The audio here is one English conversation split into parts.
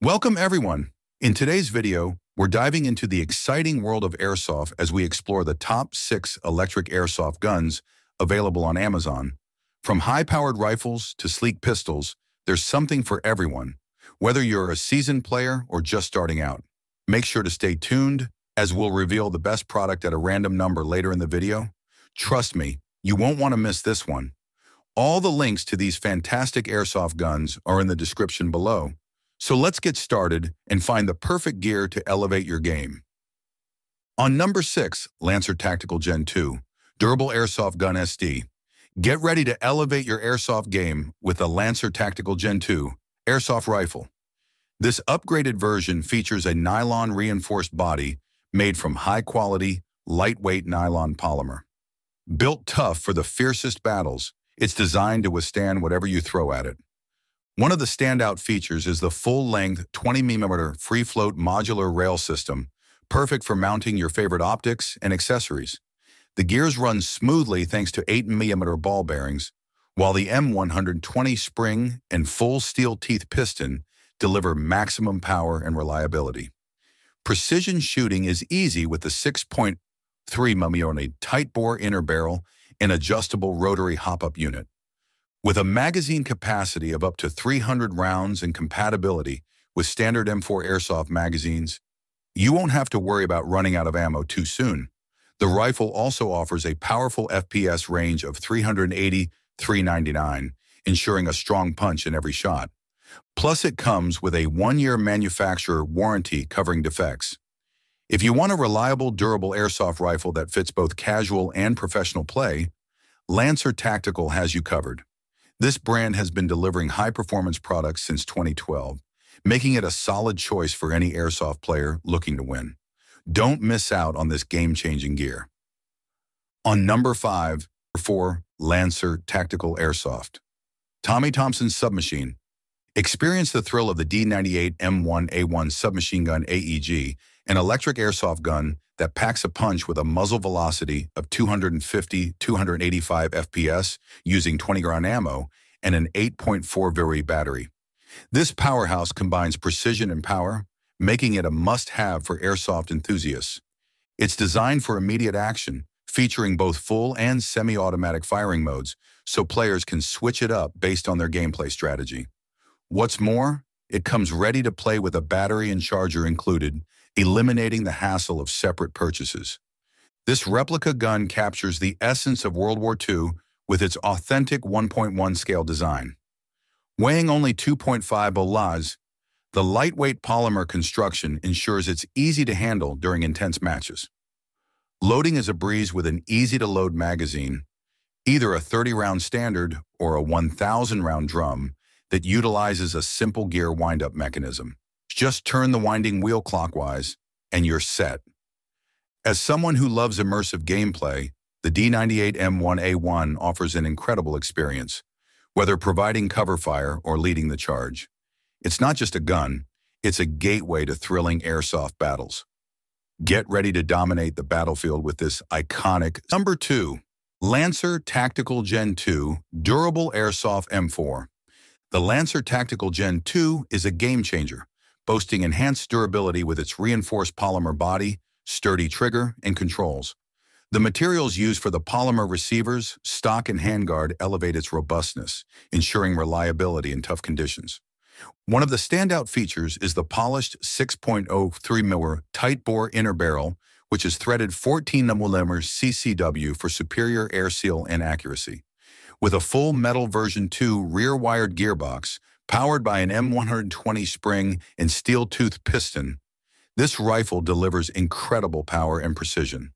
Welcome everyone. In today's video, we're diving into the exciting world of airsoft as we explore the top six electric airsoft guns available on Amazon. From high-powered rifles to sleek pistols, there's something for everyone, whether you're a seasoned player or just starting out. Make sure to stay tuned as we'll reveal the best product at a random number later in the video. Trust me, you won't want to miss this one. All the links to these fantastic airsoft guns are in the description below. So let's get started and find the perfect gear to elevate your game. On number 6, Lancer Tactical Gen 2, Durable Airsoft Gun SD. Get ready to elevate your airsoft game with the Lancer Tactical Gen 2 Airsoft Rifle. This upgraded version features a nylon reinforced body made from high-quality, lightweight nylon polymer. Built tough for the fiercest battles, it's designed to withstand whatever you throw at it. One of the standout features is the full-length 20mm free-float modular rail system, perfect for mounting your favorite optics and accessories. The gears run smoothly thanks to 8mm ball bearings, while the M120 spring and full steel teeth piston deliver maximum power and reliability. Precision shooting is easy with the 6.3mm tight-bore inner barrel and adjustable rotary hop-up unit. With a magazine capacity of up to 300 rounds and compatibility with standard M4 airsoft magazines, you won't have to worry about running out of ammo too soon. The rifle also offers a powerful FPS range of 380-399, ensuring a strong punch in every shot. Plus, it comes with a one-year manufacturer warranty covering defects. If you want a reliable, durable airsoft rifle that fits both casual and professional play, Lancer Tactical has you covered. This brand has been delivering high-performance products since 2012, making it a solid choice for any airsoft player looking to win. Don't miss out on this game-changing gear. On number 5, 4, Lancer Tactical Airsoft. Tommy Thompson Submachine. Experience the thrill of the D98 M1A1 submachine gun AEG, an electric airsoft gun that packs a punch with a muzzle velocity of 250-285 FPS using 20-round ammo and an 8.4 Viri battery. This powerhouse combines precision and power, making it a must-have for airsoft enthusiasts. It's designed for immediate action, featuring both full and semi-automatic firing modes, so players can switch it up based on their gameplay strategy. What's more, it comes ready to play with a battery and charger included, eliminating the hassle of separate purchases. This replica gun captures the essence of World War II with its authentic 1.1 scale design. Weighing only 2.5 bolaz, the lightweight polymer construction ensures it's easy to handle during intense matches. Loading is a breeze with an easy-to-load magazine, either a 30-round standard or a 1,000-round drum that utilizes a simple gear wind-up mechanism. Just turn the winding wheel clockwise, and you're set. As someone who loves immersive gameplay, the D98M1A1 offers an incredible experience, whether providing cover fire or leading the charge. It's not just a gun, it's a gateway to thrilling airsoft battles. Get ready to dominate the battlefield with this iconic Number 2. Lancer Tactical Gen 2 Durable Airsoft M4 The Lancer Tactical Gen 2 is a game changer, boasting enhanced durability with its reinforced polymer body, sturdy trigger, and controls. The materials used for the polymer receivers, stock, and handguard elevate its robustness, ensuring reliability in tough conditions. One of the standout features is the polished 6.03 mm tight-bore inner barrel, which is threaded 14 mm CCW for superior air seal and accuracy. With a full metal version 2 rear-wired gearbox, Powered by an M120 spring and steel tooth piston, this rifle delivers incredible power and precision.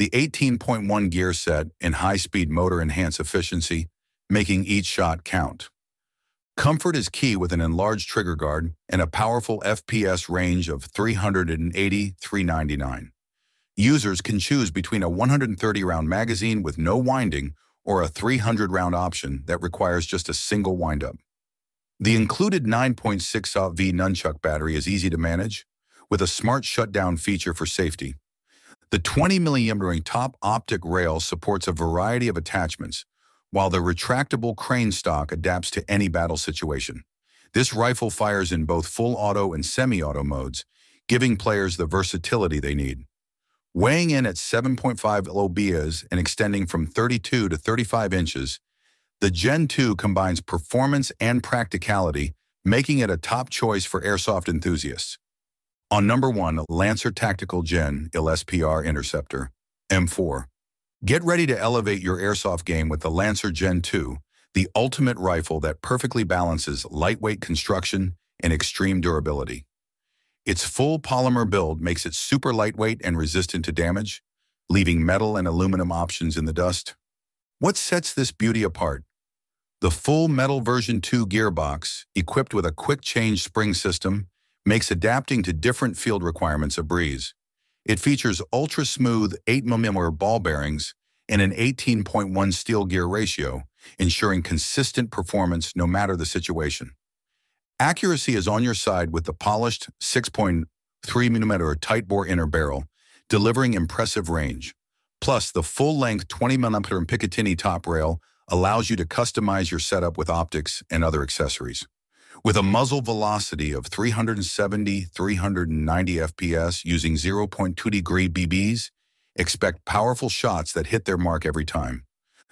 The 18.1 gear set and high-speed motor enhance efficiency, making each shot count. Comfort is key with an enlarged trigger guard and a powerful FPS range of 380-399. Users can choose between a 130-round magazine with no winding or a 300-round option that requires just a single windup. The included 9.6 V nunchuck battery is easy to manage, with a smart shutdown feature for safety. The 20mm top optic rail supports a variety of attachments, while the retractable crane stock adapts to any battle situation. This rifle fires in both full auto and semi-auto modes, giving players the versatility they need. Weighing in at 7.5 lbs and extending from 32 to 35 inches, the Gen 2 combines performance and practicality, making it a top choice for airsoft enthusiasts. On number 1, Lancer Tactical Gen LSPR Interceptor, M4. Get ready to elevate your airsoft game with the Lancer Gen 2, the ultimate rifle that perfectly balances lightweight construction and extreme durability. Its full polymer build makes it super lightweight and resistant to damage, leaving metal and aluminum options in the dust. What sets this beauty apart? The full metal version 2 gearbox, equipped with a quick change spring system, makes adapting to different field requirements a breeze. It features ultra-smooth 8mm ball bearings and an 18.1 steel gear ratio, ensuring consistent performance no matter the situation. Accuracy is on your side with the polished 6.3mm tight-bore inner barrel, delivering impressive range. Plus, the full-length 20mm Picatinny top rail allows you to customize your setup with optics and other accessories. With a muzzle velocity of 370-390 FPS using 0.2 degree BBs, expect powerful shots that hit their mark every time.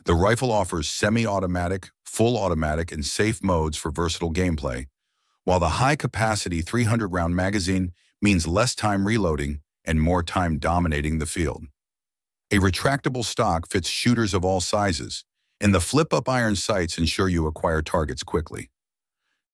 The rifle offers semi-automatic, full automatic, and safe modes for versatile gameplay, while the high-capacity 300-round magazine means less time reloading and more time dominating the field. A retractable stock fits shooters of all sizes, and the flip-up iron sights ensure you acquire targets quickly.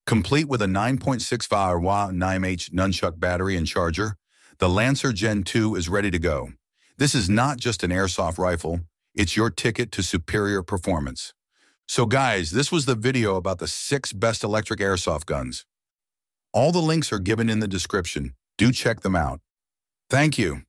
Complete with a 9.65 watt 9H nunchuck battery and charger, the Lancer Gen 2 is ready to go. This is not just an airsoft rifle, it's your ticket to superior performance. So guys, this was the video about the six best electric airsoft guns. All the links are given in the description. Do check them out. Thank you.